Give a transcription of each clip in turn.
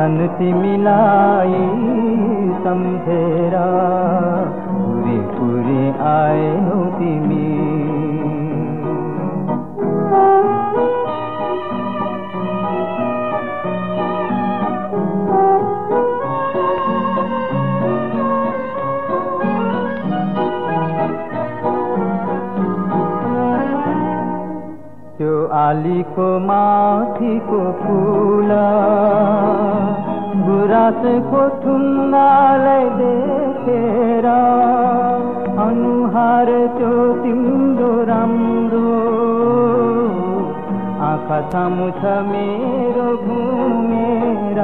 झन् तिमीलाई सम्झेर। पुरी पुरी आएनौ तिमी। त्यो आलीको माथिको फुल गुराँसको थुङ्गालाई देखेर अनुहार त्यो तिम्रो राम्रो आँखा सामु छ मेरो घुमेर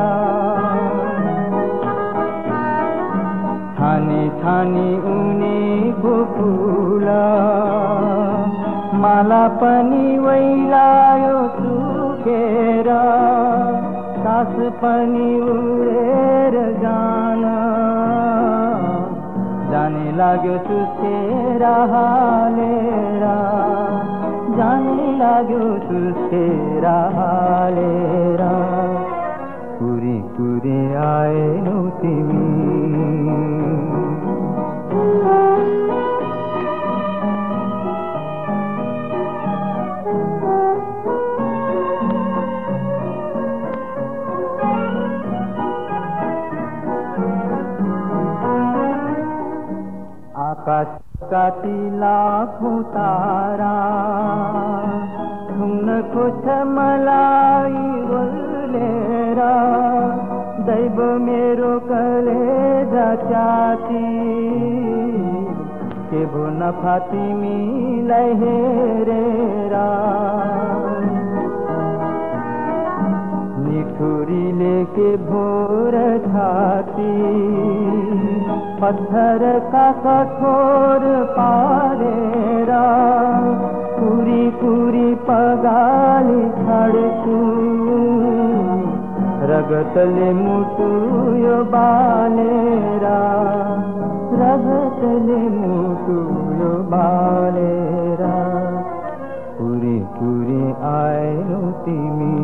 छानी छानी उनीको फुल माला पनि वैलायो सुकेर सास पनि उडेर जान। जाने लाग्यो सुस्केर हालेर जाने लाग्यो सुस्केर हालेर। कुरी कुरी आएनौ तिमी। आकाश का पीला फुतारा धुन कुछ मलाई बोलेरा दैव मेरो कले जाती के भुन फातिमी लहेरेरा निठुरी लेके भोर ढाती पत्थर का कठोर पारेर पुरी पुरी पगाली छड्छु रगतले मुटु यो बालेर रगतले यो बालेर। पुरी पुरी आयो तिमी